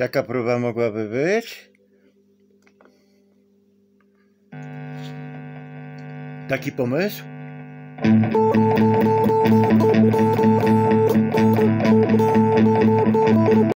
Taka próba mogłaby być. Taki pomysł?